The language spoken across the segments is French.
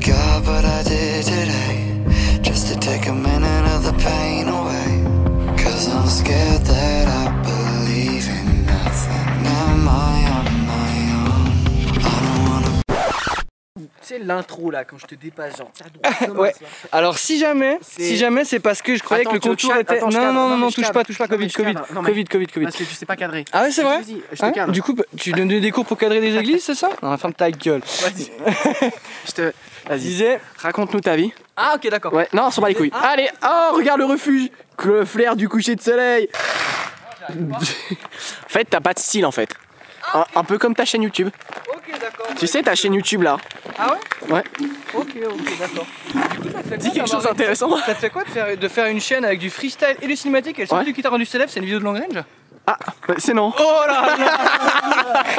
God, but I did today. Just to take a minute of the pain away. Sais l'intro là quand je te dépasse genre ça Ouais. Alors si jamais, si jamais c'est parce que je croyais Attends, que le contour était. Attends, non, non, non, non, touche pas, touche pas, Covid, Covid, Covid, Covid, Covid. Parce que tu sais pas cadrer. Ah ouais, c'est vrai Vas-y, je te Hein cadre. Du coup, tu donnes des cours pour cadrer des églises, c'est ça Non, ferme ta gueule. Vas-y. je te. Je Vas-y. Raconte-nous ta vie. Ah, ok, d'accord. Ouais, non, on s'en bat les couilles. Allez, oh, regarde le refuge. Le flair du coucher de soleil. en fait, t'as pas de style en fait. Un, un peu comme ta chaîne YouTube. Ok, d'accord. Tu sais, ta chaîne YouTube là. Ah ouais Ouais. Ok, ok, d'accord. Du coup, ça te fait Dis quelque chose d'intéressant. Ça te fait quoi de faire, de faire une chaîne avec du freestyle et du cinématique? Et le Ouais. qui t'a rendu célèbre, c'est une vidéo de long range? Ah, bah, c'est non. Oh là là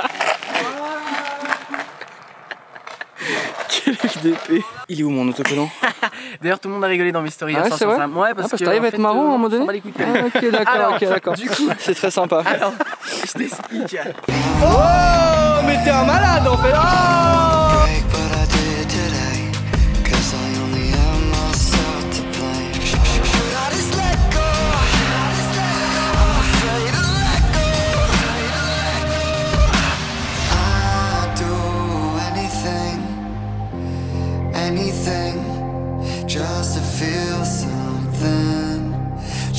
Quel FDP. Il est où mon autocollant? D'ailleurs, tout le monde a rigolé dans mes stories. Ah hein, ouais, sans- c'est vrai ça. Ouais, Ah, parce parce que. t'arrives à être marrant à un euh, moment on donné. Ah, Ok, d'accord, ok, d'accord. du coup- c'est très sympa. Alors, je t'explique. Oh, mais t'es un malade en fait Oh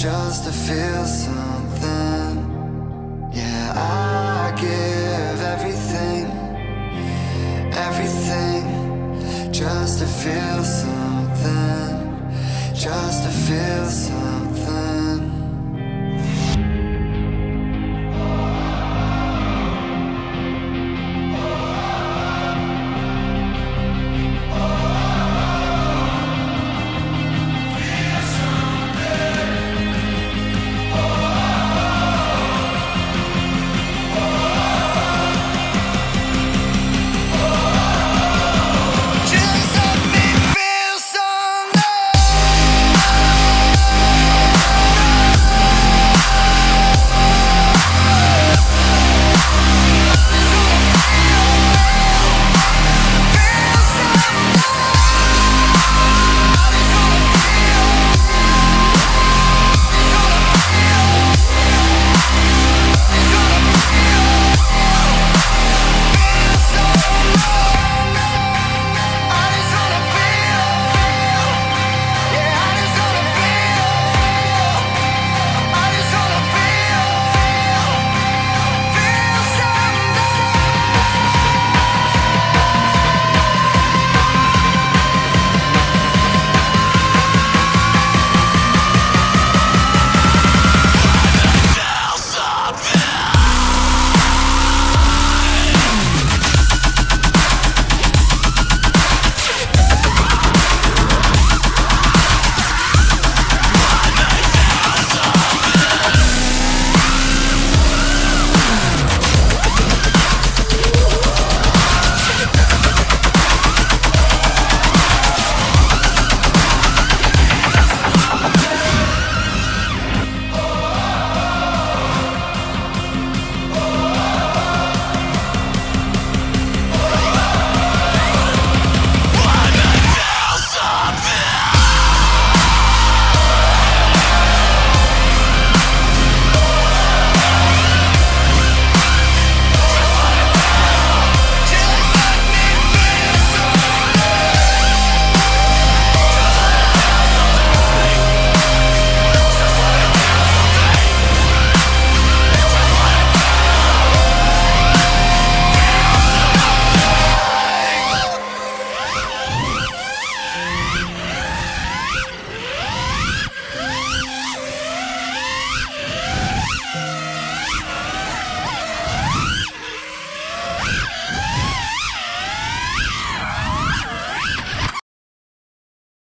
just to feel something. Yeah, I give everything, everything, just to feel something, just to feel something.